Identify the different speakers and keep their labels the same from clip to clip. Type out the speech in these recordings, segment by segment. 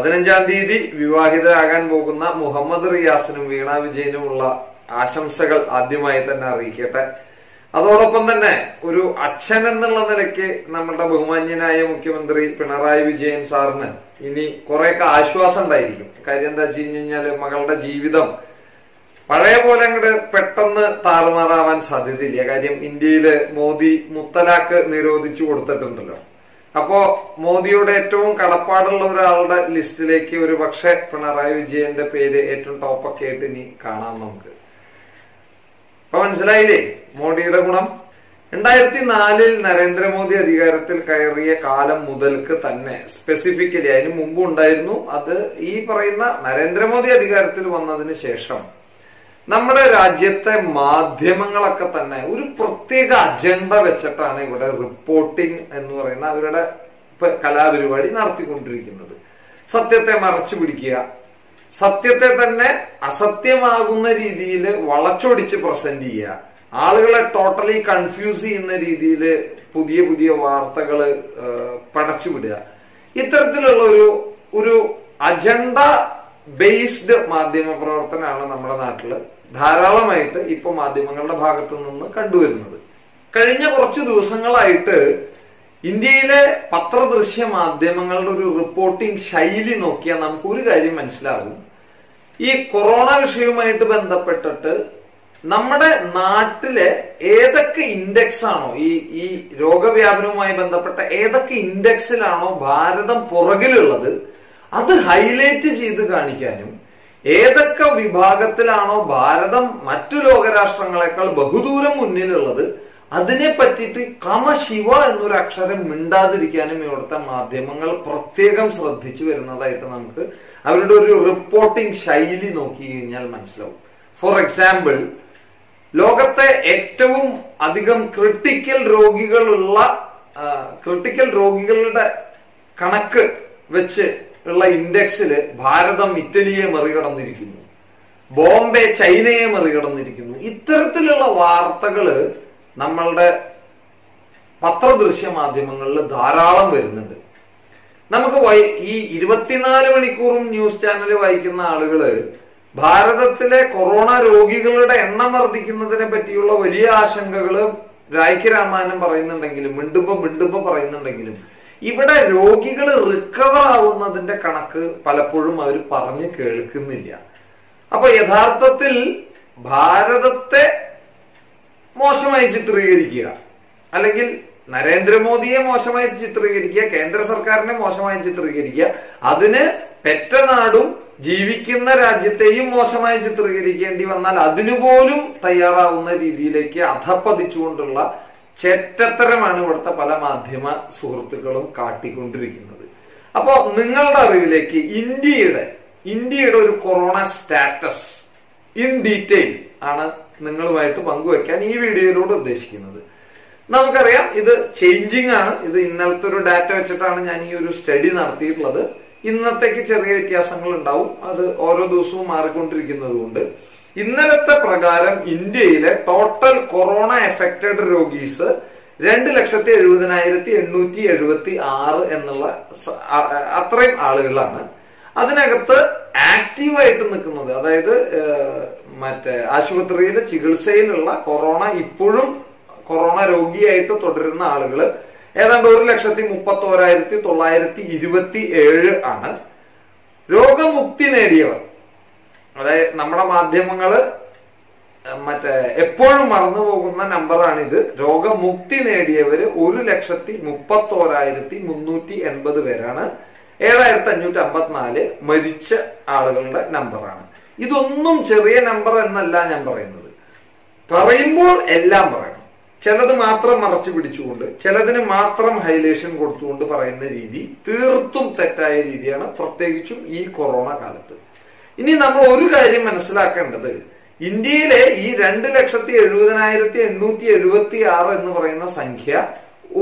Speaker 1: പതിനഞ്ചാം തീയതി വിവാഹിതരാകാൻ പോകുന്ന മുഹമ്മദ് റിയാസിനും വീണ വിജയനുമുള്ള ആശംസകൾ ആദ്യമായി തന്നെ അറിയിക്കട്ടെ. അതോടൊപ്പം തന്നെ ഒരു അച്ഛൻ എന്നുള്ള നിലയ്ക്ക് നമ്മുടെ ബഹുമാന്യനായ മുഖ്യമന്ത്രി പിണറായി വിജയൻ സാറിന് ഇനി കുറെയൊക്കെ ആശ്വാസം ഉണ്ടായിരിക്കും. കാര്യം എന്താ വെച്ച് കഴിഞ്ഞാൽ മകളുടെ ജീവിതം പഴയ പോലെ അങ്ങോട്ട് പെട്ടെന്ന് താറുമാറാവാൻ സാധ്യതയില്ല. കാര്യം ഇന്ത്യയിൽ മോദി മുത്തലാക്ക് നിരോധിച്ചു കൊടുത്തിട്ടുണ്ടല്ലോ. അപ്പോ മോദിയുടെ ഏറ്റവും കടപ്പാടുള്ള ഒരാളുടെ ലിസ്റ്റിലേക്ക് ഒരു പക്ഷെ പിണറായി വിജയന്റെ പേര് ഏറ്റവും ടോപ്പൊക്കെ ആയിട്ട് ഇനി കാണാം നമുക്ക്. അപ്പൊ മനസ്സിലായില്ലേ? മോഡിയുടെ ഗുണം. രണ്ടായിരത്തി നാലിൽ നരേന്ദ്രമോദി അധികാരത്തിൽ കയറിയ കാലം മുതൽക്ക് തന്നെ സ്പെസിഫിക്കലി അതിന് മുമ്പ് ഉണ്ടായിരുന്നു അത് ഈ പറയുന്ന നരേന്ദ്രമോദി അധികാരത്തിൽ വന്നതിന് ശേഷം നമ്മുടെ രാജ്യത്തെ മാധ്യമങ്ങളൊക്കെ തന്നെ ഒരു പ്രത്യേക അജണ്ട വെച്ചിട്ടാണ് ഇവിടെ റിപ്പോർട്ടിംഗ് എന്ന് പറയുന്ന അവരുടെ കലാപരിപാടി നടത്തിക്കൊണ്ടിരിക്കുന്നത്. സത്യത്തെ മറച്ചു പിടിക്കുക. സത്യത്തെ തന്നെ അസത്യമാകുന്ന രീതിയിൽ വളച്ചൊടിച്ച് പ്രസന്റ് ചെയ്യുക. ആളുകളെ ടോട്ടലി കൺഫ്യൂസ് ചെയ്യുന്ന രീതിയിൽ പുതിയ പുതിയ വാർത്തകൾ പടച്ചുവിടുക. ഇത്തരത്തിലുള്ള ഒരു ഒരു അജണ്ട ബേസ്ഡ് മാധ്യമ പ്രവർത്തനമാണ് നമ്മുടെ നാട്ടിൽ ധാരാളമായിട്ട് ഇപ്പൊ മാധ്യമങ്ങളുടെ ഭാഗത്തു നിന്ന് കണ്ടുവരുന്നത്. കഴിഞ്ഞ കുറച്ച് ദിവസങ്ങളായിട്ട് ഇന്ത്യയിലെ പത്രദൃശ്യ മാധ്യമങ്ങളുടെ ഒരു റിപ്പോർട്ടിംഗ് ശൈലി നോക്കിയാൽ നമുക്ക് ഒരു കാര്യം മനസ്സിലാകും. ഈ കൊറോണ വിഷയവുമായിട്ട് ബന്ധപ്പെട്ടിട്ട് നമ്മുടെ നാട്ടിലെ ഏതൊക്കെ ഇൻഡെക്സ് ആണോ ഈ ഈ രോഗവ്യാപനവുമായി ബന്ധപ്പെട്ട ഏതൊക്കെ ഇൻഡെക്സിലാണോ ഭാരതം പുറകിലുള്ളത് അത് ഹൈലൈറ്റ് ചെയ്ത് കാണിക്കാനും ഏതൊക്കെ വിഭാഗത്തിലാണോ ഭാരതം മറ്റു ലോകരാഷ്ട്രങ്ങളെക്കാൾ ബഹുദൂരം മുന്നിലുള്ളത് അതിനെ പറ്റിയിട്ട് കമശിവ എന്നൊരു അക്ഷരം മിണ്ടാതിരിക്കാനും ഇവിടുത്തെ മാധ്യമങ്ങൾ പ്രത്യേകം ശ്രദ്ധിച്ചു വരുന്നതായിട്ട് നമുക്ക് അവരുടെ ഒരു റിപ്പോർട്ടിംഗ് ശൈലി നോക്കി കഴിഞ്ഞാൽ മനസ്സിലാവും. ഫോർ എക്സാമ്പിൾ ലോകത്തെ ഏറ്റവും അധികം ക്രിട്ടിക്കൽ രോഗികളുള്ള ക്രിട്ടിക്കൽ രോഗികളുടെ കണക്ക് വെച്ച് ഉള്ള ഇൻഡെക്സിൽ ഭാരതം ഇറ്റലിയെ മറികടന്നിരിക്കുന്നു. ബോംബെ ചൈനയെ മറികടന്നിരിക്കുന്നു. ഇത്തരത്തിലുള്ള വാർത്തകൾ നമ്മളുടെ പത്രദൃശ്യ മാധ്യമങ്ങളിൽ ധാരാളം വരുന്നുണ്ട്. നമുക്ക് ഈ ഇരുപത്തിനാല് മണിക്കൂറും ന്യൂസ് ചാനൽ വായിക്കുന്ന ആളുകൾ ഭാരതത്തിലെ കൊറോണ രോഗികളുടെ എണ്ണം വർദ്ധിക്കുന്നതിനെ പറ്റിയുള്ള വലിയ ആശങ്കകൾ രായ്ക്ക് പറയുന്നുണ്ടെങ്കിലും മിണ്ടുമ്പോ മിണ്ടുമ്പോ പറയുന്നുണ്ടെങ്കിലും ഇവിടെ രോഗികൾ റിക്കവർ ആവുന്നതിന്റെ കണക്ക് പലപ്പോഴും അവർ പറഞ്ഞു കേൾക്കുന്നില്ല. അപ്പൊ യഥാർത്ഥത്തിൽ ഭാരതത്തെ മോശമായി ചിത്രീകരിക്കുക. അല്ലെങ്കിൽ നരേന്ദ്രമോദിയെ മോശമായി ചിത്രീകരിക്കുക കേന്ദ്ര സർക്കാരിനെ മോശമായി ചിത്രീകരിക്കുക അതിന് പെറ്റനാടും ജീവിക്കുന്ന രാജ്യത്തെയും മോശമായി ചിത്രീകരിക്കേണ്ടി വന്നാൽ അതിനുപോലും തയ്യാറാവുന്ന രീതിയിലേക്ക് അധപ്പതിച്ചുകൊണ്ടുള്ള ചെറ്റത്തരമാണ് ഇവിടുത്തെ പല മാധ്യമ സുഹൃത്തുക്കളും കാട്ടിക്കൊണ്ടിരിക്കുന്നത്. അപ്പോ നിങ്ങളുടെ അറിവിലേക്ക് ഇന്ത്യയുടെ ഇന്ത്യയുടെ ഒരു കൊറോണ സ്റ്റാറ്റസ് ഇൻ ഡീറ്റെയിൽ ആണ് നിങ്ങളുമായിട്ട് പങ്കുവെക്കാൻ ഈ വീഡിയോയിലൂടെ ഉദ്ദേശിക്കുന്നത്. നമുക്കറിയാം ഇത് ചേഞ്ചിങ് ആണ്. ഇത് ഇന്നലത്തെ ഒരു ഡാറ്റ വെച്ചിട്ടാണ് ഞാൻ ഈ ഒരു സ്റ്റഡി നടത്തിയിട്ടുള്ളത്. ഇന്നത്തേക്ക് ചെറിയ വ്യത്യാസങ്ങൾ ഉണ്ടാവും അത് ഓരോ ദിവസവും മാറിക്കൊണ്ടിരിക്കുന്നത് കൊണ്ട് ഇന്നലത്തെ പ്രകാരം ഇന്ത്യയിലെ ടോട്ടൽ കൊറോണ എഫക്റ്റഡ് രോഗീസ് രണ്ട് ലക്ഷത്തി എഴുപതിനായിരത്തി എണ്ണൂറ്റി എഴുപത്തി ആറ് എന്നുള്ള അത്രയും ആളുകളാണ്. അതിനകത്ത് ആക്റ്റീവായിട്ട് നിൽക്കുന്നത് അതായത് മറ്റേ ആശുപത്രിയിൽ ചികിത്സയിലുള്ള കൊറോണ ഇപ്പോഴും കൊറോണ രോഗിയായിട്ട് തുടരുന്ന ആളുകൾ ഏതാണ്ട് ഒരു ലക്ഷത്തി മുപ്പത്തി ഓരായിരത്തി തൊള്ളായിരത്തി ഇരുപത്തി ഏഴ് ആണ്. രോഗമുക്തി നേടിയവർ അതായത് നമ്മുടെ മാധ്യമങ്ങൾ മറ്റേ എപ്പോഴും മറന്നു പോകുന്ന ഇത് രോഗമുക്തി നേടിയവര് ഒരു ലക്ഷത്തി മുപ്പത്തോരായിരത്തി മുന്നൂറ്റി എൺപത് പേരാണ്. ഏഴായിരത്തി അഞ്ഞൂറ്റി അമ്പത്തിനാല് മരിച്ച ആളുകളുടെ നമ്പറാണ്. ഇതൊന്നും ചെറിയ നമ്പർ എന്നല്ല ഞാൻ പറയുന്നത്. പറയുമ്പോൾ എല്ലാം പറയണം. ചിലത് മാത്രം മറച്ചു പിടിച്ചുകൊണ്ട് ചിലതിന് മാത്രം ഹൈലൈഷൻ കൊടുത്തുകൊണ്ട് പറയുന്ന രീതി തീർത്തും തെറ്റായ രീതിയാണ്. പ്രത്യേകിച്ചും ഈ കൊറോണ കാലത്ത്. ഇനി നമ്മൾ ഒരു കാര്യം മനസ്സിലാക്കേണ്ടത്. ഇന്ത്യയിലെ ഈ രണ്ട് ലക്ഷത്തി എഴുപതിനായിരത്തി എണ്ണൂറ്റി എഴുപത്തി ആറ് എന്ന് പറയുന്ന സംഖ്യ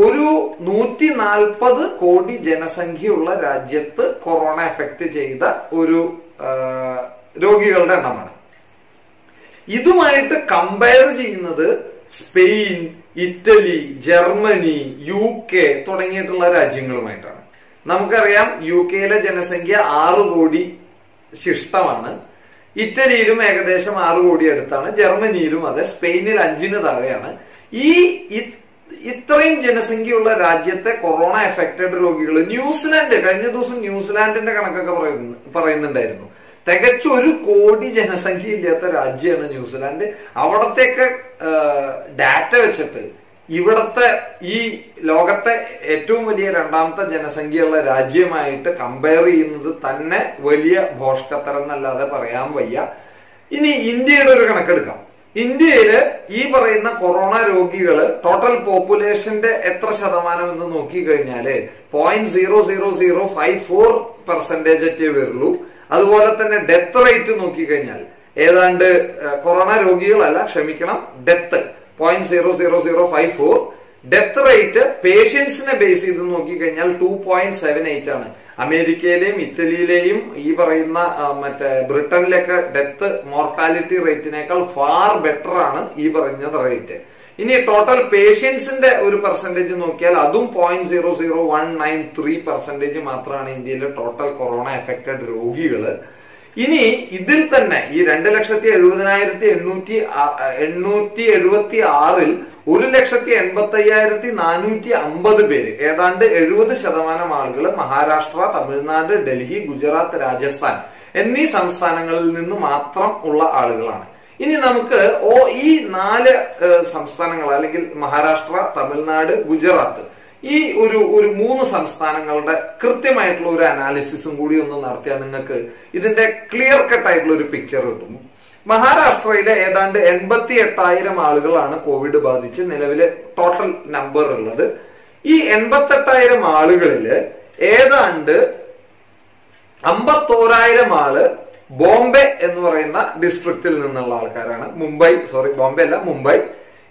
Speaker 1: ഒരു നൂറ്റി നാൽപ്പത് കോടി ജനസംഖ്യയുള്ള രാജ്യത്ത് കൊറോണ എഫക്ട് ചെയ്ത ഒരു രോഗികളുടെ എണ്ണമാണ്. ഇതുമായിട്ട് കമ്പയർ ചെയ്യുന്നത് Spain Italy Germany U K തുടങ്ങിയിട്ടുള്ള രാജ്യങ്ങളുമായിട്ടാണ്. നമുക്കറിയാം യു കെയിലെ ജനസംഖ്യ ആറ് കോടി ശിഷ്ടമാണ്. ഇറ്റലിയിലും ഏകദേശം ആറ് കോടി അടുത്താണ്. ജർമ്മനിയിലും അതെ സ്പെയിനിൽ അഞ്ചിന് താഴെയാണ്. ഈ ഇത്രയും ജനസംഖ്യയുള്ള രാജ്യത്തെ കൊറോണ എഫക്റ്റഡ് രോഗികൾ ന്യൂസിലാൻഡ് കഴിഞ്ഞ ദിവസം ന്യൂസിലാൻഡിന്റെ കണക്കൊക്കെ പറയുന്നു പറയുന്നുണ്ടായിരുന്നു. തികച്ചും ഒരു കോടി ജനസംഖ്യ ഇല്ലാത്ത രാജ്യമാണ് ന്യൂസിലാൻഡ്. അവിടത്തേക്ക് ഡാറ്റ വെച്ചിട്ട് ഇവിടത്തെ ഈ ലോകത്തെ ഏറ്റവും വലിയ രണ്ടാമത്തെ ജനസംഖ്യയുള്ള രാജ്യമായിട്ട് കമ്പയർ ചെയ്യുന്നത് തന്നെ വലിയ ഭോഷ്കത്തരം എന്നല്ലാതെ പറയാൻ വയ്യ. ഇനി ഇന്ത്യയുടെ ഒരു കണക്കെടുക്കാം. ഇന്ത്യയിൽ ഈ പറയുന്ന കൊറോണ രോഗികൾ ടോട്ടൽ പോപ്പുലേഷന്റെ എത്ര ശതമാനം എന്ന് നോക്കിക്കഴിഞ്ഞാൽ point zero zero zero five four percentage ഒറ്റേ വരുള്ളൂ. അതുപോലെ തന്നെ ഡെത്ത് റേറ്റ് നോക്കിക്കഴിഞ്ഞാൽ ഏതാണ്ട് കൊറോണ രോഗികളല്ല ക്ഷമിക്കണം death point zero zero zero five four death rate പേഷ്യൻസിനെ base ചെയ്ത് നോക്കിക്കഴിഞ്ഞാൽ ടു പോയിന്റ് സെവൻ എയ്റ്റ് ആണ്. അമേരിക്കയിലെയും ഇറ്റലിയിലെയും ഈ പറയുന്ന മറ്റേ ബ്രിട്ടനിലൊക്കെ ഡെത്ത് മോർട്ടാലിറ്റി റേറ്റിനേക്കാൾ ഫാർ ബെറ്റർ ആണ് ഈ പറഞ്ഞ റേറ്റ് ഇനി ടോട്ടൽ പേഷ്യൻസിന്റെ ഒരു പെർസെന്റേജ് നോക്കിയാൽ അതും point zero zero one nine three percentage മാത്രമാണ് ഇന്ത്യയിലെ ടോട്ടൽ കൊറോണ എഫക്റ്റഡ് രോഗികൾ. ഇനി ഇതിൽ തന്നെ ഈ രണ്ട് ലക്ഷത്തി എഴുപതിനായിരത്തി എണ്ണൂറ്റി എണ്ണൂറ്റി എഴുപത്തി ആറിൽ ഒരു ലക്ഷത്തി എൺപത്തി അയ്യായിരത്തി നാനൂറ്റി അമ്പത് പേര് ഏതാണ്ട് എഴുപത് ശതമാനം ആളുകൾ മഹാരാഷ്ട്ര തമിഴ്നാട് ഡൽഹി ഗുജറാത്ത് രാജസ്ഥാൻ എന്നീ സംസ്ഥാനങ്ങളിൽ നിന്ന് മാത്രം ഉള്ള ആളുകളാണ്. ഇനി നമുക്ക് ഓ ഈ നാല് സംസ്ഥാനങ്ങൾ അല്ലെങ്കിൽ മഹാരാഷ്ട്ര തമിഴ്നാട് ഗുജറാത്ത് ഈ ഒരു ഒരു മൂന്ന് സംസ്ഥാനങ്ങളുടെ കൃത്യമായിട്ടുള്ള ഒരു അനാലിസിസും കൂടി ഒന്ന് നടത്തിയാൽ നിങ്ങൾക്ക് ഇതിന്റെ ക്ലിയർ കട്ട് ആയിട്ടുള്ള ഒരു പിക്ചർ കിട്ടും. മഹാരാഷ്ട്രയിലെ ഏതാണ്ട് എൺപത്തി എട്ടായിരം ആളുകളാണ് കോവിഡ് ബാധിച്ച് നിലവിലെ ടോട്ടൽ നമ്പർ ഉള്ളത്. ഈ എൺപത്തി എട്ടായിരം ആളുകളിൽ ഏതാണ്ട് അമ്പത്തോരായിരം ആൾ ബോംബെ എന്ന് പറയുന്ന ഡിസ്ട്രിക്റ്റിൽ നിന്നുള്ള ആൾക്കാരാണ്. മുംബൈ സോറി ബോംബെ അല്ല മുംബൈ.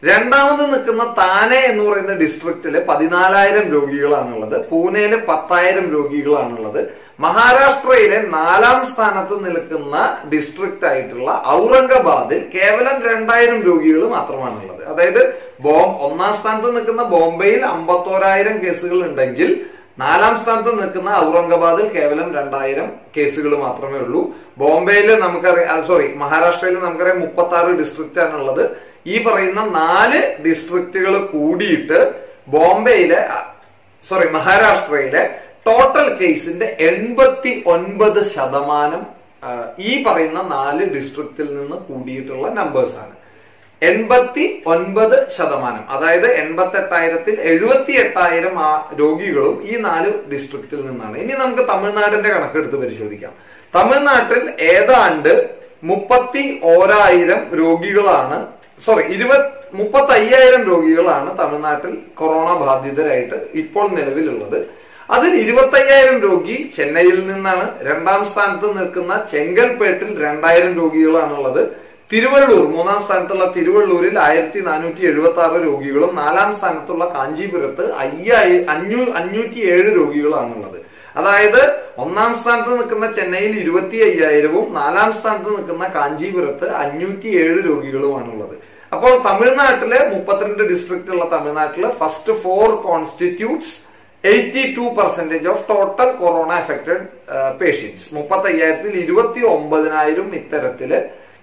Speaker 1: രണ്ടാമത് നിൽക്കുന്ന താനെ എന്ന് പറയുന്ന ഡിസ്ട്രിക്റ്റിൽ പതിനാലായിരം രോഗികളാണുള്ളത് പൂനെയിൽ പത്തായിരം രോഗികളാണുള്ളത്. മഹാരാഷ്ട്രയിലെ നാലാം സ്ഥാനത്ത് നിൽക്കുന്ന ഡിസ്ട്രിക്റ്റ് ആയിട്ടുള്ള ഔറംഗബാദിൽ കേവലം രണ്ടായിരം രോഗികൾ മാത്രമാണുള്ളത്. അതായത് ബോം ഒന്നാം സ്ഥാനത്ത് നിൽക്കുന്ന ബോംബെയിൽ അമ്പത്തോരായിരം കേസുകൾ ഉണ്ടെങ്കിൽ നാലാം സ്ഥാനത്ത് നിൽക്കുന്ന ഔറംഗബാദിൽ കേവലം രണ്ടായിരം കേസുകൾ മാത്രമേ ഉള്ളൂ. ബോംബെയിൽ നമുക്കറിയാം സോറി മഹാരാഷ്ട്രയിൽ നമുക്കറിയാം മുപ്പത്തി ആറ് ഡിസ്ട്രിക്റ്റ് ആണുള്ളത്. ഈ പറയുന്ന നാല് ഡിസ്ട്രിക്റ്റുകൾ കൂടിയിട്ട് ബോംബെയിലെ സോറി മഹാരാഷ്ട്രയിലെ ടോട്ടൽ കേസിന്റെ എൺപത്തി ഒൻപത് ശതമാനം ഈ പറയുന്ന നാല് ഡിസ്ട്രിക്റ്റിൽ നിന്ന് കൂടിയിട്ടുള്ള നമ്പേഴ്സ് ആണ്. എൺപത്തി ഒൻപത് ശതമാനം അതായത് എൺപത്തി എട്ടായിരത്തിൽ എഴുപത്തി എട്ടായിരം ആ രോഗികളും ഈ നാല് ഡിസ്ട്രിക്റ്റിൽ നിന്നാണ്. ഇനി നമുക്ക് തമിഴ്നാടിന്റെ കണക്കെടുത്ത് പരിശോധിക്കാം. തമിഴ്നാട്ടിൽ ഏതാണ്ട് മുപ്പത്തി ഓരായിരം രോഗികളാണ് സോറി ഇരുപത് മുപ്പത്തി അയ്യായിരം രോഗികളാണ് തമിഴ്നാട്ടിൽ കൊറോണ ബാധിതരായിട്ട് ഇപ്പോൾ നിലവിലുള്ളത്. അതിൽ ഇരുപത്തയ്യായിരം രോഗി ചെന്നൈയിൽ നിന്നാണ്. രണ്ടാം സ്ഥാനത്ത് നിൽക്കുന്ന ചെങ്കൽപേട്ടിൽ രണ്ടായിരം രോഗികളാണുള്ളത്. തിരുവള്ളൂർ മൂന്നാം സ്ഥാനത്തുള്ള തിരുവള്ളൂരിൽ ആയിരത്തി നാനൂറ്റി എഴുപത്തി ആറ് രോഗികളും നാലാം സ്ഥാനത്തുള്ള കാഞ്ചീപുരത്ത് അയ്യായി അഞ്ഞൂ അഞ്ഞൂറ്റി ഏഴ് രോഗികളാണുള്ളത്. അതായത് ഒന്നാം സ്ഥാനത്ത് നിൽക്കുന്ന ചെന്നൈയിൽ ഇരുപത്തി അയ്യായിരവും നാലാം സ്ഥാനത്ത് നിൽക്കുന്ന കാഞ്ചീപുരത്ത് അഞ്ഞൂറ്റി ഏഴ് രോഗികളുമാണുള്ളത്. അപ്പോൾ തമിഴ്നാട്ടിലെ മുപ്പത്തിരണ്ട് ഡിസ്ട്രിക്റ്റ് ഉള്ള തമിഴ്നാട്ടിലെ first four constitutes eighty two percentage of total corona affected patients മുപ്പത്തി അയ്യായിരത്തിൽ ഇരുപത്തി ഒമ്പതിനായിരം ഇത്തരത്തിൽ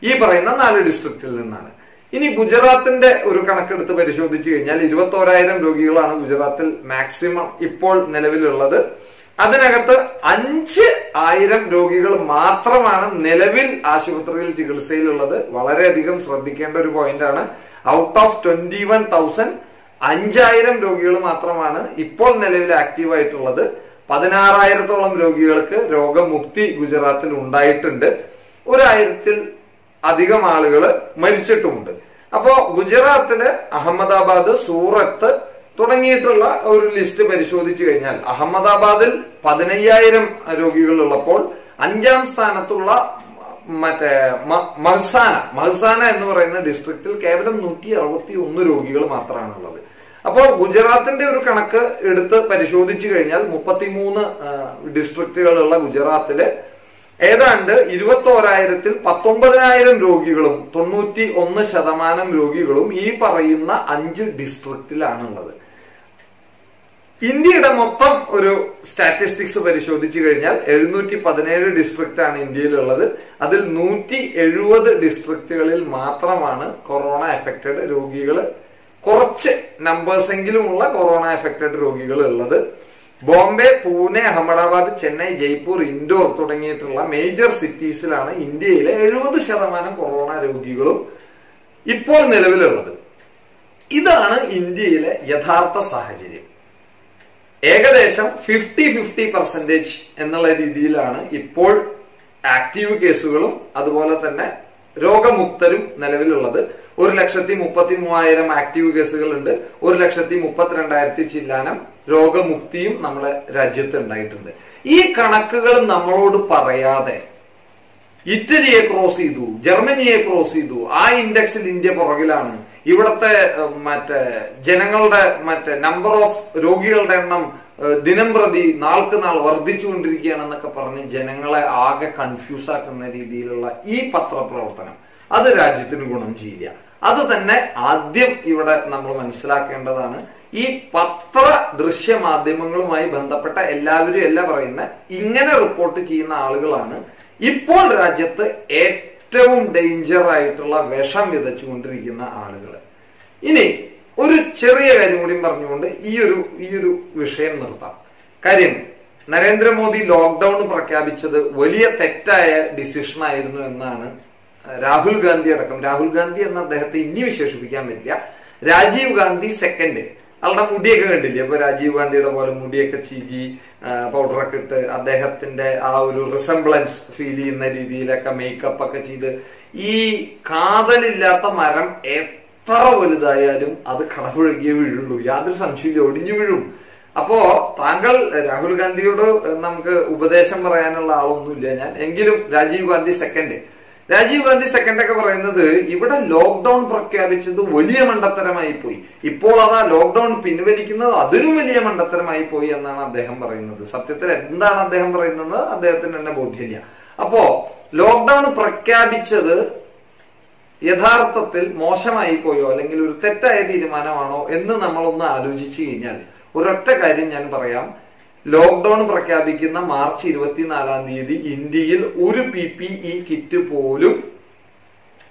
Speaker 1: ഈ പറയുന്ന നാല് ഡിസ്ട്രിക്റ്റിൽ നിന്നാണ്. ഇനി ഗുജറാത്തിന്റെ ഒരു കണക്കെടുത്ത് പരിശോധിച്ചു കഴിഞ്ഞാൽ ഇരുപത്തോരായിരം രോഗികളാണ് ഗുജറാത്തിൽ മാക്സിമം ഇപ്പോൾ നിലവിലുള്ളത്. അതിനകത്ത് അഞ്ച് ആയിരം രോഗികൾ മാത്രമാണ് നിലവിൽ ആശുപത്രിയിൽ ചികിത്സയിലുള്ളത്. വളരെയധികം ശ്രദ്ധിക്കേണ്ട ഒരു പോയിന്റ് ആണ് out of twenty one thousand അഞ്ചായിരം രോഗികൾ മാത്രമാണ് ഇപ്പോൾ നിലവിൽ ആക്റ്റീവ് ആയിട്ടുള്ളത് പതിനാറായിരത്തോളം രോഗികൾക്ക് രോഗമുക്തി ഗുജറാത്തിൽ ഉണ്ടായിട്ടുണ്ട്. ഒരായിരത്തിൽ അധികം ആളുകൾ മരിച്ചിട്ടുമുണ്ട്. അപ്പോ ഗുജറാത്തിൽ അഹമ്മദാബാദ് സൂറത്ത് തുടങ്ങിയിട്ടുള്ള ഒരു ലിസ്റ്റ് പരിശോധിച്ചു കഴിഞ്ഞാൽ അഹമ്മദാബാദിൽ പതിനയ്യായിരം രോഗികൾ ഉള്ളപ്പോൾ അഞ്ചാം സ്ഥാനത്തുള്ള മറ്റേ മഹ്സാന. മഹ്സാന എന്ന് പറയുന്ന ഡിസ്ട്രിക്റ്റിൽ കേവലം നൂറ്റി അറുപത്തി ഒന്ന് രോഗികൾ മാത്രമാണുള്ളത്. അപ്പോൾ ഗുജറാത്തിന്റെ ഒരു കണക്ക് എടുത്ത് പരിശോധിച്ചു കഴിഞ്ഞാൽ മുപ്പത്തിമൂന്ന് ഡിസ്ട്രിക്റ്റുകളുള്ള ഗുജറാത്തിൽ ഏതാണ്ട് ഇരുപത്തോരായിരത്തിൽ പത്തൊമ്പതിനായിരം രോഗികളും തൊണ്ണൂറ്റി ഒന്ന് ശതമാനം രോഗികളും ഈ പറയുന്ന അഞ്ച് ഡിസ്ട്രിക്റ്റിലാണുള്ളത് ഇന്ത്യയുടെ മൊത്തം ഒരു സ്റ്റാറ്റിസ്റ്റിക്സ് പരിശോധിച്ചു കഴിഞ്ഞാൽ എഴുന്നൂറ്റി പതിനേഴ് ഡിസ്ട്രിക്റ്റ് ആണ് ഇന്ത്യയിലുള്ളത്. അതിൽ നൂറ്റി എഴുപത് ഡിസ്ട്രിക്റ്റുകളിൽ മാത്രമാണ് കൊറോണ എഫക്റ്റഡ് രോഗികൾ കുറച്ച് നമ്പേഴ്സ് എങ്കിലും ഉള്ള കൊറോണ എഫക്റ്റഡ് രോഗികൾ ഉള്ളത്. ബോംബെ പൂനെ അഹമ്മദാബാദ് ചെന്നൈ ജയ്പൂർ ഇൻഡോർ തുടങ്ങിയിട്ടുള്ള മേജർ സിറ്റീസിലാണ് ഇന്ത്യയിലെ എഴുപത് ശതമാനം കൊറോണ രോഗികളും ഇപ്പോൾ നിലവിലുള്ളത്. ഇതാണ് ഇന്ത്യയിലെ യഥാർത്ഥ സാഹചര്യം. ഏകദേശം ഫിഫ്റ്റി ഫിഫ്റ്റി പെർസെന്റേജ് എന്നുള്ള രീതിയിലാണ് ഇപ്പോൾ ആക്റ്റീവ് കേസുകളും അതുപോലെ തന്നെ രോഗമുക്തരും നിലവിലുള്ളത്. ഒരു ലക്ഷത്തി മുപ്പത്തി മൂവായിരം ആക്റ്റീവ് കേസുകളുണ്ട് ഒരു ലക്ഷത്തി മുപ്പത്തിരണ്ടായിരത്തി ചില്ലാനം രോഗമുക്തിയും നമ്മുടെ രാജ്യത്ത് ഉണ്ടായിട്ടുണ്ട്. ഈ കണക്കുകൾ നമ്മളോട് പറയാതെ ഇറ്റലിയെ ക്രോസ് ചെയ്തു ജർമ്മനിയെ ക്രോസ് ചെയ്തു. ആ ഇൻഡെക്സിൽ ഇന്ത്യ പുറകിലാണ്. ഇവിടുത്തെ മറ്റേ ജനങ്ങളുടെ മറ്റേ നമ്പർ ഓഫ് രോഗികളുടെ എണ്ണം ദിനം പ്രതി നാൾക്ക് നാൾ വർദ്ധിച്ചുകൊണ്ടിരിക്കുകയാണെന്നൊക്കെ പറഞ്ഞ് ജനങ്ങളെ ആകെ കൺഫ്യൂസ് ആക്കുന്ന രീതിയിലുള്ള ഈ പത്രപ്രവർത്തനം. അത് രാജ്യത്തിന് ഗുണം ചെയ്യില്ല അത് തന്നെ ആദ്യം ഇവിടെ നമ്മൾ മനസ്സിലാക്കേണ്ടതാണ്. ഈ പത്ര ദൃശ്യ മാധ്യമങ്ങളുമായി ബന്ധപ്പെട്ട എല്ലാവരും എല്ലാം പറയുന്ന ഇങ്ങനെ റിപ്പോർട്ട് ചെയ്യുന്ന ആളുകളാണ് ഇപ്പോൾ രാജ്യത്ത് ഏറ്റവും ഡേഞ്ചർ ആയിട്ടുള്ള വിഷം വിതച്ചുകൊണ്ടിരിക്കുന്ന ആളുകൾ ഇനി ഒരു ചെറിയ കാര്യം കൂടി പറഞ്ഞുകൊണ്ട് ഈ ഒരു ഈ ഒരു വിഷയം നിർത്താം. കാര്യം നരേന്ദ്രമോദി ലോക്ക്ഡൌൺ പ്രഖ്യാപിച്ചത് വലിയ തെറ്റായ ഡിസിഷൻ ആയിരുന്നു എന്നാണ് രാഹുൽ ഗാന്ധി അടക്കം. രാഹുൽ ഗാന്ധി എന്ന അദ്ദേഹത്തെ ഇനി വിശേഷിപ്പിക്കാൻ പറ്റില്ല. രാജീവ് ഗാന്ധി സെക്കൻഡ് ആളുടെ മുടിയൊക്കെ കണ്ടില്ലേ? അപ്പൊ രാജീവ് ഗാന്ധിയുടെ പോലെ മുടിയൊക്കെ ചീകി പൗഡറൊക്കെ ഇട്ട് അദ്ദേഹത്തിന്റെ ആ ഒരു റിസംബ്ലൻസ് ഫീൽ ചെയ്യുന്ന രീതിയിലൊക്കെ മേക്കപ്പ് ഒക്കെ ചെയ്ത് ഈ കാതലില്ലാത്ത മരം എത്ര വലുതായാലും അത് കടപുഴകിയേ വീഴുള്ളൂ. യാതൊരു സംശയമില്ല ഒടിഞ്ഞു വീഴും. അപ്പോ താങ്കൾ രാഹുൽ ഗാന്ധിയോട് നമുക്ക് ഉപദേശം പറയാനുള്ള ആളൊന്നുമില്ല ഞാൻ. എങ്കിലും രാജീവ് ഗാന്ധി സെക്കൻഡ് രാജീവ് ഗാന്ധി സെക്കൻഡ് ഒക്കെ പറയുന്നത് ഇവിടെ ലോക്ക്ഡൌൺ പ്രഖ്യാപിച്ചത് വലിയ മണ്ടത്തരമായി പോയി. ഇപ്പോൾ അതാ ലോക്ക്ഡൌൺ പിൻവലിക്കുന്നത് അതിനും വലിയ മണ്ടത്തരമായി പോയി എന്നാണ് അദ്ദേഹം പറയുന്നത്. സത്യത്തിൽ എന്താണ് അദ്ദേഹം പറയുന്നത്? അദ്ദേഹത്തിന് തന്നെ ബോധ്യമില്ല. അപ്പോ ലോക്ക്ഡൌൺ പ്രഖ്യാപിച്ചത് യഥാർത്ഥത്തിൽ മോശമായി പോയോ അല്ലെങ്കിൽ ഒരു തെറ്റായ തീരുമാനമാണോ എന്ന് നമ്മളൊന്ന് ആലോചിച്ചു കഴിഞ്ഞാൽ ഒരൊറ്റ കാര്യം ഞാൻ പറയാം. ലോക്ക്ഡൌൺ പ്രഖ്യാപിക്കുന്ന മാർച്ച് ഇരുപത്തിനാലാം തീയതി ഇന്ത്യയിൽ ഒരു പി പി ഇ കിറ്റ് പോലും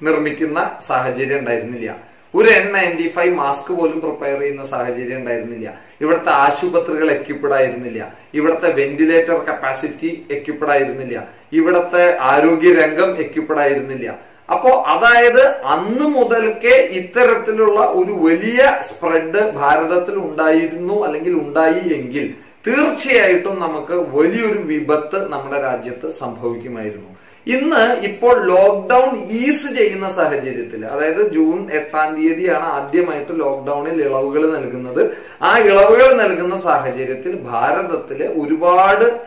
Speaker 1: നിർമ്മിക്കുന്ന സാഹചര്യം ഉണ്ടായിരുന്നില്ല. ഒരു എൻ നയന്റി ഫൈവ് മാസ്ക് പോലും പ്രിപ്പയർ ചെയ്യുന്ന സാഹചര്യം ഉണ്ടായിരുന്നില്ല. ഇവിടുത്തെ ആശുപത്രികൾ എക്യുപ്ഡ് ആയിരുന്നില്ല. ഇവിടുത്തെ വെന്റിലേറ്റർ കപ്പാസിറ്റി എക്യുപ്ഡ് ആയിരുന്നില്ല. ഇവിടുത്തെ ആരോഗ്യ രംഗം എക്യുപ്ഡ് ആയിരുന്നില്ല. അപ്പോ അതായത് അന്ന് മുതൽക്കേ ഇത്തരത്തിലുള്ള ഒരു വലിയ സ്പ്രെഡ് ഭാരതത്തിൽ ഉണ്ടായിരുന്നു അല്ലെങ്കിൽ ഉണ്ടായി എങ്കിൽ തീർച്ചയായിട്ടും നമുക്ക് വലിയൊരു വിപത്ത് നമ്മുടെ രാജ്യത്ത് സംഭവിക്കുമായിരുന്നു. ഇന്ന് ഇപ്പോൾ ലോക്ക്ഡൌൺ ഈസ് ചെയ്യുന്ന സാഹചര്യത്തിൽ അതായത് ജൂൺ എട്ടാം തീയതിയാണ് ആദ്യമായിട്ട് ലോക്ക്ഡൌണിൽ ഇളവുകൾ നൽകുന്നത്. ആ ഇളവുകൾ നൽകുന്ന സാഹചര്യത്തിൽ ഭാരതത്തിലെ ഒരുപാട്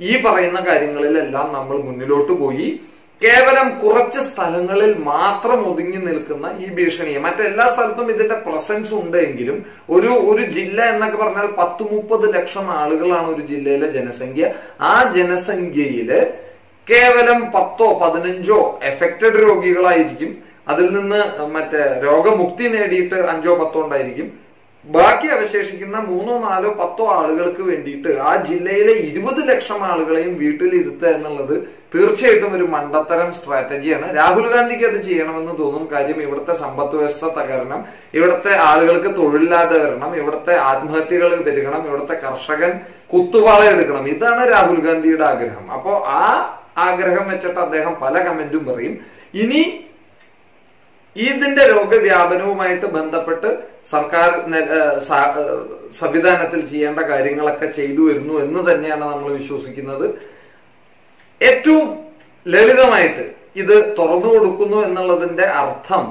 Speaker 1: ഈ പറയുന്ന കാര്യങ്ങളിലെല്ലാം നമ്മൾ മുന്നിലോട്ട് പോയി. കേവലം കുറച്ച് സ്ഥലങ്ങളിൽ മാത്രം ഒതുങ്ങി നിൽക്കുന്ന ഈ ഭീഷണിയെ. മറ്റെല്ലാ സ്ഥലത്തും ഇതിന്റെ പ്രസൻസ് ഉണ്ടെങ്കിലും ഒരു ഒരു ജില്ല എന്നൊക്കെ പറഞ്ഞാൽ പത്ത് മുപ്പത് ലക്ഷം ആളുകളാണ് ഒരു ജില്ലയിലെ ജനസംഖ്യ. ആ ജനസംഖ്യയിൽ കേവലം പത്തോ പതിനഞ്ചോ എഫക്റ്റഡ് രോഗികളായിരിക്കും. അതിൽ നിന്ന് മറ്റേ രോഗമുക്തി നേടിയിട്ട് അഞ്ചോ പത്തോ ഉണ്ടായിരിക്കും. ബാക്കി അവശേഷിക്കുന്ന മൂന്നോ നാലോ പത്തോ ആളുകൾക്ക് വേണ്ടിയിട്ട് ആ ജില്ലയിലെ ഇരുപത് ലക്ഷം ആളുകളെയും വീട്ടിലിരുത്തുക എന്നുള്ളത് തീർച്ചയായിട്ടും ഒരു മണ്ടത്തരം സ്ട്രാറ്റജിയാണ്. രാഹുൽ ഗാന്ധിക്ക് അത് ചെയ്യണമെന്ന് തോന്നും കാര്യം ഇവിടുത്തെ സമ്പത്ത് വ്യവസ്ഥ തകരണം ഇവിടുത്തെ ആളുകൾക്ക് തൊഴിലില്ലാതെ വരണം ഇവിടുത്തെ ആത്മഹത്യകൾ പെരുകണം ഇവിടുത്തെ കർഷകൻ കുത്തുവാള എടുക്കണം. ഇതാണ് രാഹുൽ ഗാന്ധിയുടെ ആഗ്രഹം. അപ്പോ ആ ആഗ്രഹം വെച്ചിട്ട് അദ്ദേഹം പല കമന്റും പറയും. ഇനി ഇതിന്റെ രോഗവ്യാപനവുമായിട്ട് ബന്ധപ്പെട്ട് സർക്കാർ സംവിധാനത്തിൽ ചെയ്യേണ്ട കാര്യങ്ങളൊക്കെ ചെയ്തു വരുന്നു എന്ന് തന്നെയാണ് നമ്മൾ വിശ്വസിക്കുന്നത്. ഏറ്റവും ലളിതമായിട്ട് ഇത് തുറന്നു കൊടുക്കുന്നു എന്നുള്ളതിന്റെ അർത്ഥം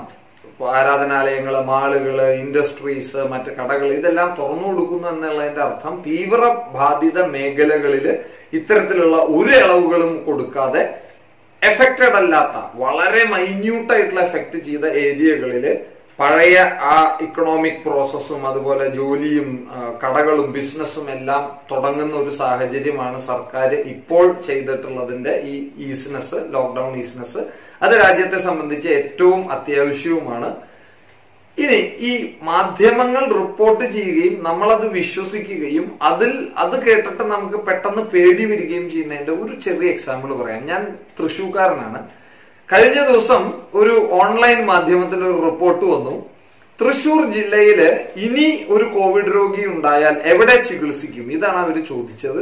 Speaker 1: ആരാധനാലയങ്ങൾ മാളുകൾ ഇൻഡസ്ട്രീസ് മറ്റ് കടകൾ ഇതെല്ലാം തുറന്നു കൊടുക്കുന്നു എന്നുള്ളതിന്റെ അർത്ഥം തീവ്ര ബാധിത മേഖലകളിൽ ഇത്തരത്തിലുള്ള ഒരു ഇളവുകളും കൊടുക്കാതെ എഫക്റ്റഡ് അല്ലാത്ത വളരെ മൈന്യൂട്ടായിട്ടുള്ള എഫക്ട് ചെയ്ത ഏരിയകളിൽ പഴയ ആ ഇക്കണോമിക് പ്രോസസ്സും അതുപോലെ ജോലിയും കടകളും ബിസിനസ്സും എല്ലാം തുടങ്ങുന്ന ഒരു സാഹചര്യമാണ് സർക്കാർ ഇപ്പോൾ ചെയ്തിട്ടുള്ളതിന്റെ ഈ ഈസ്നെസ് ലോക്ക്ഡൌൺ ഈസ്നെസ് അത് രാജ്യത്തെ സംബന്ധിച്ച് ഏറ്റവും അത്യാവശ്യവുമാണ്. ഇനി ഈ മാധ്യമങ്ങൾ റിപ്പോർട്ട് ചെയ്യുകയും നമ്മളത് വിശ്വസിക്കുകയും അതിൽ അത് കേട്ടിട്ട് നമുക്ക് പെട്ടെന്ന് പേടി വരികയും ചെയ്യുന്നതിന്റെ ഒരു ചെറിയ എക്സാമ്പിൾ പറയാം. ഞാൻ തൃശ്ശൂർക്കാരനാണ്. കഴിഞ്ഞ ദിവസം ഒരു ഓൺലൈൻ മാധ്യമത്തിന്റെ ഒരു റിപ്പോർട്ട് വന്നു. തൃശൂർ ജില്ലയിൽ ഇനി ഒരു കോവിഡ് രോഗി ഉണ്ടായാൽ എവിടെ ചികിത്സിക്കും? ഇതാണ് അവർ ചോദിച്ചത്.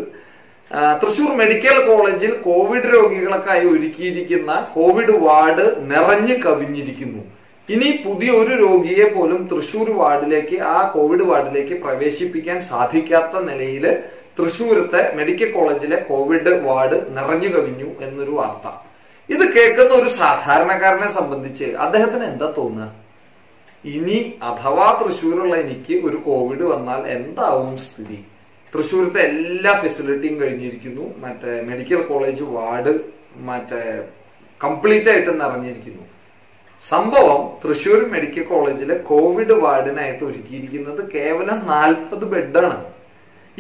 Speaker 1: തൃശൂർ മെഡിക്കൽ കോളേജിൽ കോവിഡ് രോഗികൾക്കായി ഒരുക്കിയിരിക്കുന്ന കോവിഡ് വാർഡ് നിറഞ്ഞു കവിഞ്ഞിരിക്കുന്നു. ഇനി പുതിയ ഒരു രോഗിയെ പോലും തൃശൂർ വാർഡിലേക്ക് ആ കോവിഡ് വാർഡിലേക്ക് പ്രവേശിപ്പിക്കാൻ സാധിക്കാത്ത നിലയിൽ തൃശൂരത്തെ മെഡിക്കൽ കോളേജിലെ കോവിഡ് വാർഡ് നിറഞ്ഞു കവിഞ്ഞു എന്നൊരു വാർത്ത. ഇത് കേൾക്കുന്ന ഒരു സാധാരണക്കാരനെ സംബന്ധിച്ച് അദ്ദേഹത്തിന് എന്താ തോന്നുക? ഇനി അഥവാ തൃശ്ശൂരുള്ള എനിക്ക് ഒരു കോവിഡ് വന്നാൽ എന്താവും സ്ഥിതി? തൃശ്ശൂരത്തെ എല്ലാ ഫെസിലിറ്റിയും കഴിഞ്ഞിരിക്കുന്നു. മറ്റേ മെഡിക്കൽ കോളേജ് വാർഡ് മറ്റേ കംപ്ലീറ്റ് ആയിട്ട് നിറഞ്ഞിരിക്കുന്നു. സംഭവം തൃശ്ശൂർ മെഡിക്കൽ കോളേജിലെ കോവിഡ് വാർഡിനായിട്ട് ഒരുക്കിയിരിക്കുന്നത് കേവലം നാൽപ്പത് ബെഡാണ്.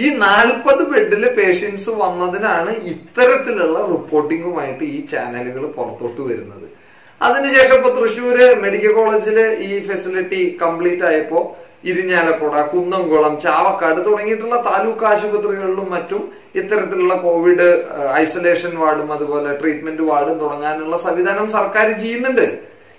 Speaker 1: ഈ നാൽപ്പത് ബെഡിൽ പേഷ്യൻസ് വന്നതിനാണ് ഇത്തരത്തിലുള്ള റിപ്പോർട്ടിങ്ങുമായിട്ട് ഈ ചാനലുകൾ പുറത്തോട്ട് വരുന്നത്. അതിനുശേഷം ഇപ്പൊ തൃശ്ശൂര് മെഡിക്കൽ കോളേജിൽ ഈ ഫെസിലിറ്റി കംപ്ലീറ്റ് ആയപ്പോ ഇരിഞ്ഞാലക്കുട കുന്നംകുളം ചാവക്കാട് തുടങ്ങിയിട്ടുള്ള താലൂക്ക് ആശുപത്രികളിലും മറ്റും ഇത്തരത്തിലുള്ള കോവിഡ് ഐസൊലേഷൻ വാർഡും അതുപോലെ ട്രീറ്റ്മെന്റ് വാർഡും തുടങ്ങാനുള്ള സംവിധാനം സർക്കാർ ചെയ്യുന്നുണ്ട്.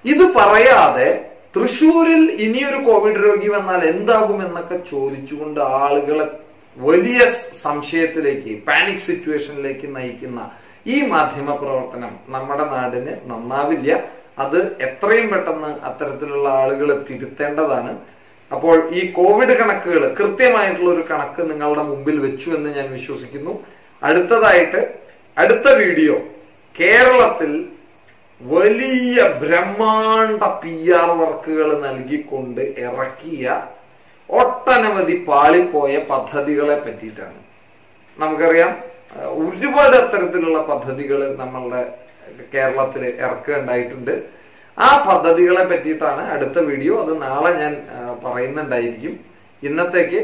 Speaker 1: ഇത് പറയാതെ തൃശൂരിൽ ഇനിയൊരു കോവിഡ് രോഗി വന്നാൽ എന്താകും എന്നൊക്കെ ചോദിച്ചുകൊണ്ട് ആളുകളെ വലിയ സംശയത്തിലേക്ക് പാനിക് സിറ്റുവേഷനിലേക്ക് നയിക്കുന്ന ഈ മാധ്യമ പ്രവർത്തനം നമ്മുടെ നാടിന് നന്നാവില്ല. അത് എത്രയും പെട്ടെന്ന് അത്തരത്തിലുള്ള ആളുകൾ തിരുത്തേണ്ടതാണ്. അപ്പോൾ ഈ കോവിഡ് കണക്കുകൾ കൃത്യമായിട്ടുള്ള ഒരു കണക്ക് നിങ്ങളുടെ മുമ്പിൽ വെച്ചു എന്ന് ഞാൻ വിശ്വസിക്കുന്നു. അടുത്തതായിട്ട് അടുത്ത വീഡിയോ. കേരളത്തിൽ വലിയ ബ്രഹ്മാണ്ഡ പി ആർ വർക്കുകൾ നൽകിക്കൊണ്ട് ഇറക്കിയ ഒട്ടനവധി പാളിപ്പോയ പദ്ധതികളെ പറ്റിയിട്ടാണ്. നമുക്കറിയാം ഒരുപാട് അത്തരത്തിലുള്ള പദ്ധതികൾ നമ്മളുടെ കേരളത്തിൽ ഇറക്കുകയുണ്ടായിട്ടുണ്ട്. ആ പദ്ധതികളെ പറ്റിയിട്ടാണ് അടുത്ത വീഡിയോ. അത് നാളെ ഞാൻ പറയുന്നുണ്ടായിരിക്കും. ഇന്നത്തേക്ക്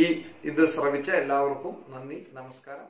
Speaker 1: ഈ ഇത് ശ്രമിച്ച എല്ലാവർക്കും നന്ദി നമസ്കാരം.